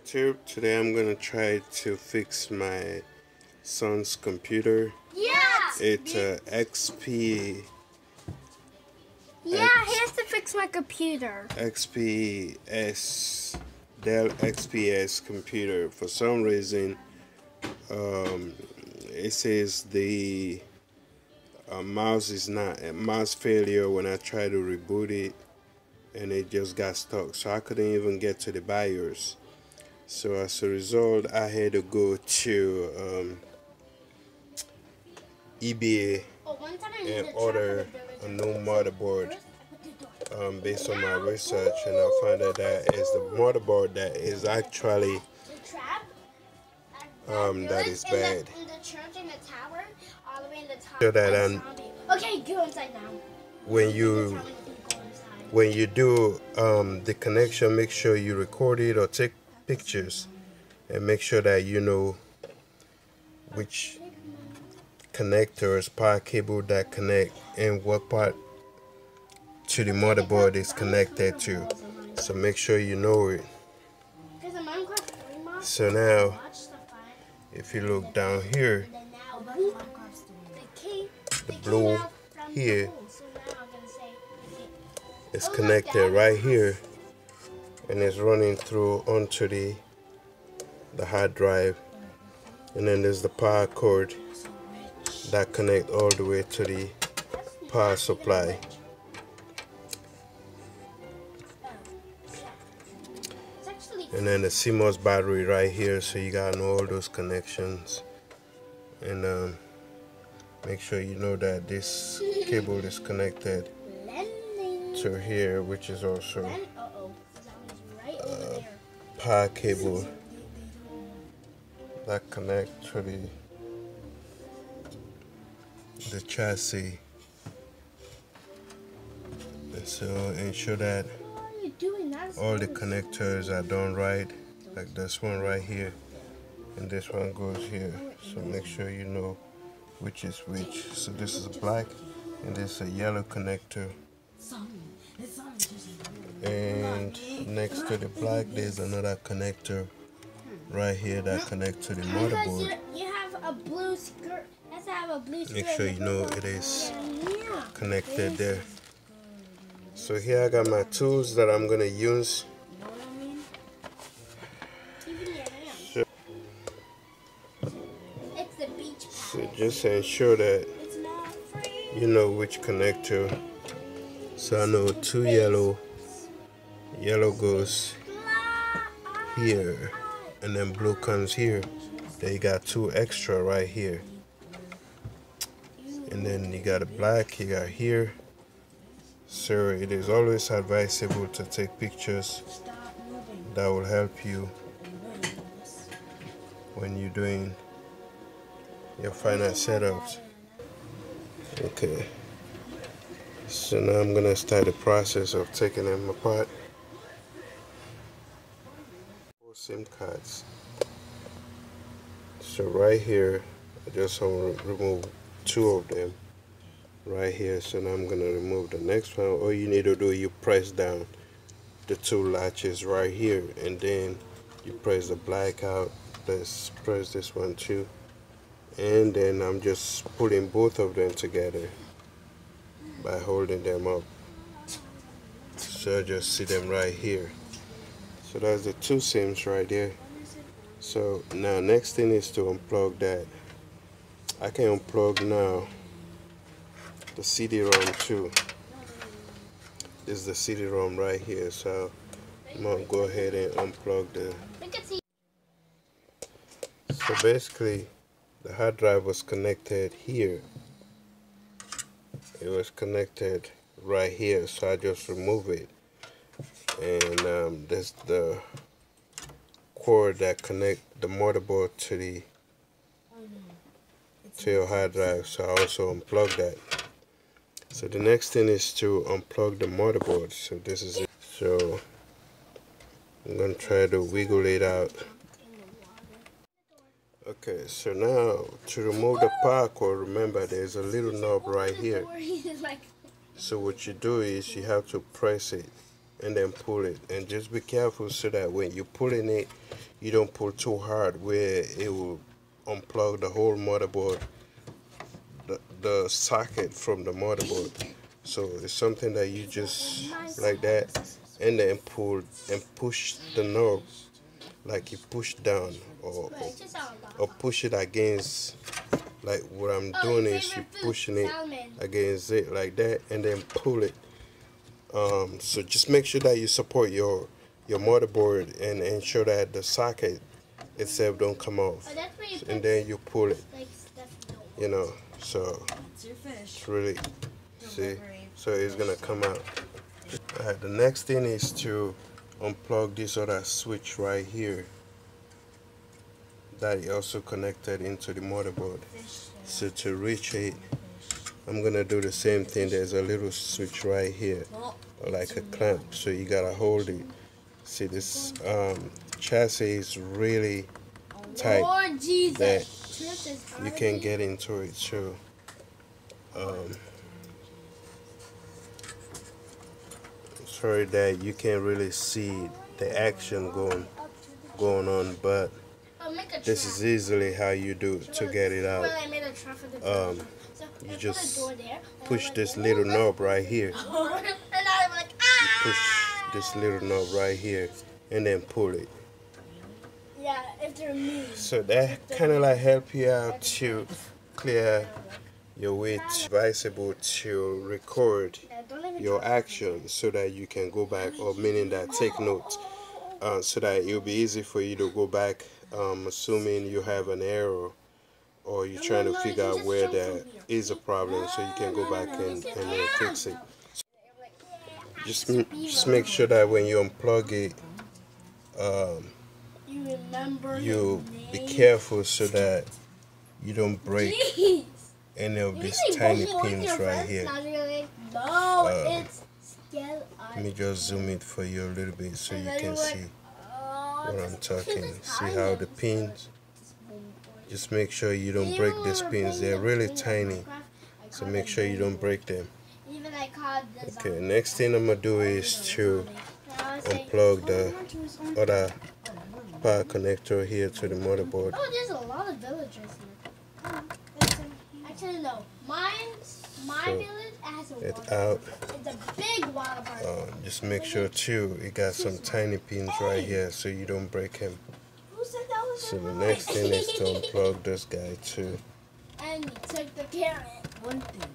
YouTube. Today I'm gonna try to fix my son's computer. Yeah. It's a XP Yeah, he has to fix my computer. XPS Dell XPS computer. For some reason, um, it says the uh, mouse is not a mouse failure when I try to reboot it, and it just got stuck. So I couldn't even get to the BIOS. So as a result, I had to go to um, eBay and order a new motherboard um, based on my research, and I found out that is the motherboard that is actually um, that is bad. In the church in the tower, all the way in the top. So that, um, Okay, go inside now. When you Tell me to go inside. when you do um, the connection, make sure you record it or take pictures, and make sure that you know which connectors, power cable that connect, and what part to the motherboard is connected to. So make sure you know it. So now, if you look down here, the blue here is connected right here, and it's running through onto the the hard drive, and then there's the power cord that connect all the way to the power supply. And then the CMOS battery right here so you gotta know all those connections and um, make sure you know that this cable is connected to here which is also power cable that connect to the the chassis. So ensure that all the connectors are done right. Like this one right here and this one goes here. So make sure you know which is which. So this is a black and this is a yellow connector and next to the black there's another connector right here that connects to the motherboard you have a blue skirt. Let's have a blue skirt. make sure you know it is connected there so here I got my tools that I'm gonna use You know what I mean? Even your hand. Sure. It's the beach so just ensure that It's not free. you know which connector so I know two yellow yellow goes here and then blue comes here. Then you got two extra right here. And then you got a black you got here. So it is always advisable to take pictures that will help you when you're doing your final setups. Okay. So now I'm gonna start the process of taking them apart SIM cards. So right here I just want to remove two of them. Right here so now I'm gonna remove the next one. All you need to do you press down the two latches right here and then you press the black out let's press this one too. And then I'm just pulling both of them together by holding them up. So I just see them right here so that's the two sims right there. So now next thing is to unplug that. I can unplug now the CD-ROM too. This is the CD-ROM right here so I'm gonna go ahead and unplug the so basically the hard drive was connected here. It was connected right here so I just remove it and um, this the cord that connect the motherboard to the to your hard drive so I also unplug that. So the next thing is to unplug the motherboard. So this is it. So I'm gonna try to wiggle it out. Okay, so now to remove the power cord, remember there's a little knob right here. So what you do is you have to press it and then pull it. And just be careful so that when you're pulling it you don't pull too hard where it will unplug the whole motherboard the, the socket from the motherboard. So it's something that you just like that and then pull and push the knob like you push down or, or, or push it against like what I'm doing is you pushing it against it like that and then pull it um, so just make sure that you support your your motherboard and ensure that the socket itself don't come off. And then you pull it you know so it's really see so it's gonna come out. Alright, the next thing is to unplug this other switch right here that is also connected into the motherboard. So to reach it I'm gonna do the same thing. There's a little switch right here like a clamp. So you gotta hold it. See this um, chassis is really tight. That you can get into it too um, sorry that you can't really see the action going going on but this is easily how you do to get it out. Um, you just push this little knob right here. You push this little knob right here and then pull it. Yeah if they're mean. So that kind of like help you out to clear your way to advisable to record your actions so that you can go back or meaning that take notes. Uh, so that it'll be easy for you to go back um, assuming you have an error or you're trying to figure out where there is a problem so you can go back and, and then fix it. Just just make sure that when you unplug it um, you be careful so that you don't break any of these tiny pins right here. it's let me just zoom it for you a little bit so you can see what I'm talking. See how the pins, just make sure you don't break these pins. They're really tiny, so make sure you don't break them. Okay, next thing I'm gonna do is to unplug the other power connector here to the motherboard. Oh, there's a lot of villagers here. Actually, no. Mine's, my so, village has a it's out. It's a big water. Uh, just make sure too, it got some tiny pins right here so you don't break him. So the next thing is to unplug this guy too. And take the carrot. One thing.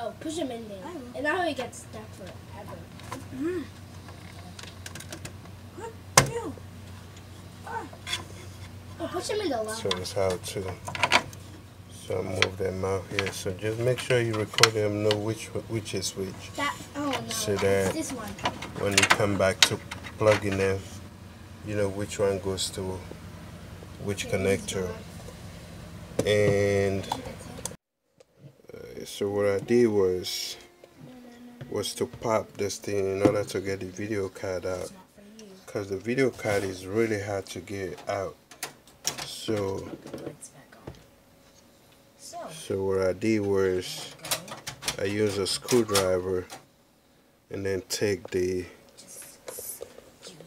Oh, push him in there. And now he gets stuck forever. Mm. What? You. Oh, push him in the lava. So it's how to. So I move them out here. So just make sure you record them, know which which is which. That oh no. So that this one. when you come back to plugging them, you know which one goes to which connector. And uh, so what I did was was to pop this thing in order to get the video card out. Because the video card is really hard to get out. So so what I did was I use a screwdriver and then take the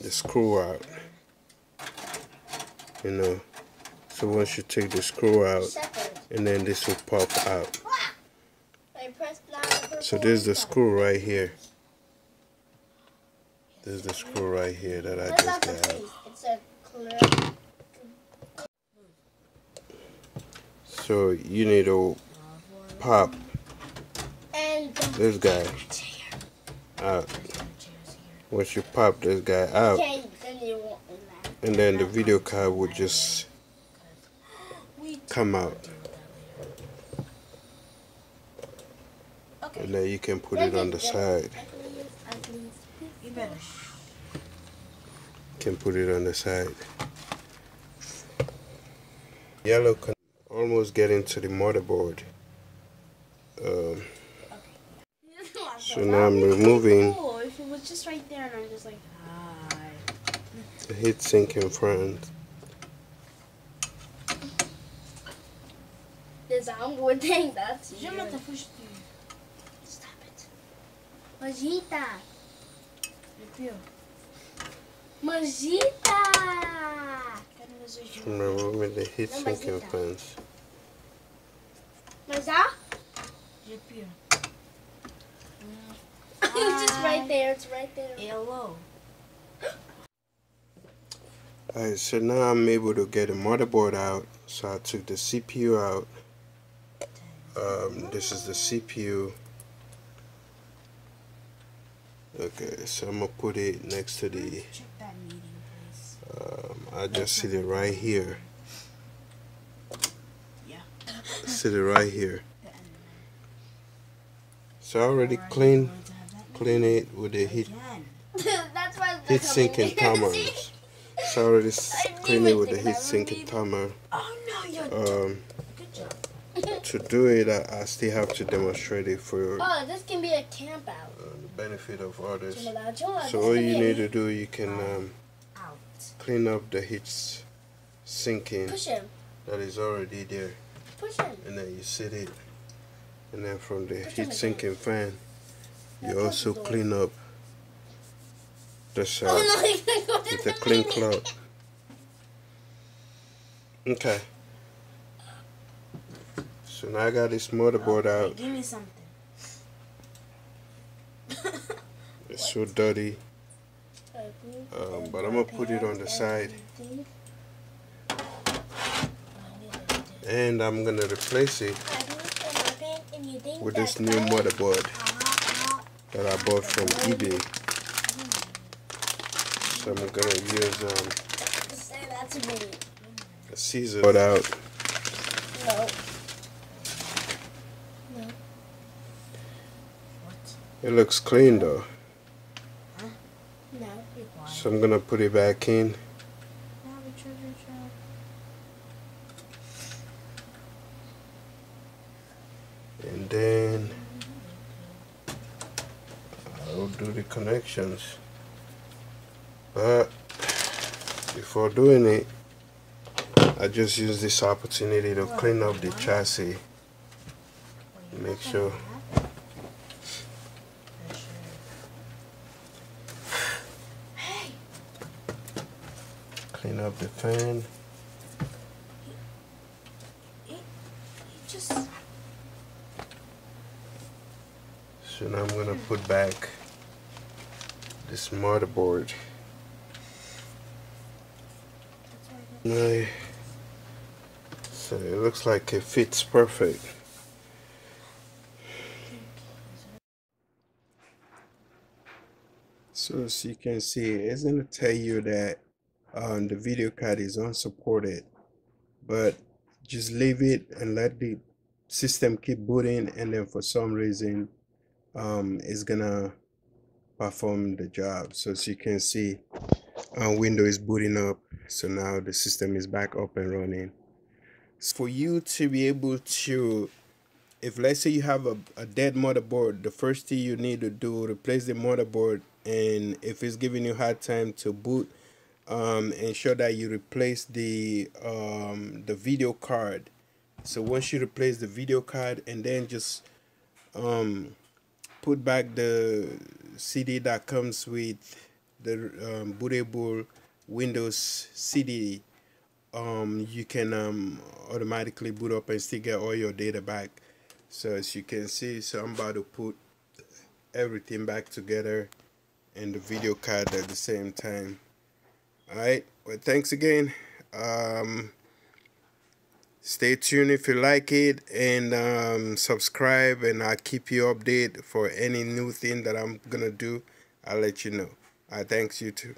the screw out you know. So once you take the screw out and then this will pop out. So there's the screw right here. There's the screw right here that I just got. Out So you need to pop this guy out. Once you pop this guy out, and then the video card will just come out. And then you can put it on the side. You can put it on the side. Yellow can almost get into the motherboard. Um, so now I'm removing if it was just right there and I'm just like, hi. The heatsink in front. This arm would think that's you. Stop it. Majita. Majita. I'm removing the heat Não, sinking Majita. fans. Mas ah? it's just right there. It's right there. Hello. Alright, so now I'm able to get the motherboard out. So I took the CPU out. Um, this is the CPU. Okay, so I'm gonna put it next to the. Check that meeting, please. Um, I just sit it right here. Yeah. Sit it right here. So I already Alright, cleaned, you wanted to have that clean it with the heat Again. That's why heat sinking timer. So I already s- I knew cleaned it it, with the Dick, heat I sinking timer. Oh no, you're Um, good job. to do it, I, I still have to demonstrate it for uh, Oh, this can be a camp out. the benefit of others. So So all you need to do, you can um, Out. clean up the heat sinking push him. that is already there, Push him. and then you sit it, and then from the heat sinking fan, you also clean up Oh no, he's gonna go to with a clean cloth. Okay. So now I got this motherboard Okay, out. Give me something. It's so dirty. Um, but I'm gonna put it on the side. And I'm gonna replace it with this new motherboard that I bought from eBay. So I'm gonna use um, Say that to a Caesar board out. No. What? It looks clean though. No. So I'm gonna put it back in. Now the treasure trove. And then I'll do the connections. But before doing it, I just use this opportunity to clean up the chassis. Make sure. Clean up the fan. So now I'm gonna put back this motherboard. No. So it looks like it fits perfect. So as you can see, it's gonna tell you that um, the video card is unsupported, but just leave it and let the system keep booting, and then for some reason, um, it's gonna perform the job. So as you can see, uh, window is booting up. So now the system is back up and running. For you to be able to if let's say you have a, a dead motherboard, the first thing you need to do replace the motherboard and if it's giving you hard time to boot, um, ensure that you replace the um, the video card. So once you replace the video card and then just um, put back the CD that comes with the um, bootable Windows CD, um, you can um, automatically boot up and still get all your data back. So as you can see, so I'm about to put everything back together and the video card at the same time. Alright, well thanks again. Um, stay tuned if you like it and um, subscribe and I'll keep you updated for any new thing that I'm gonna do. I'll let you know. Alright, thanks you too.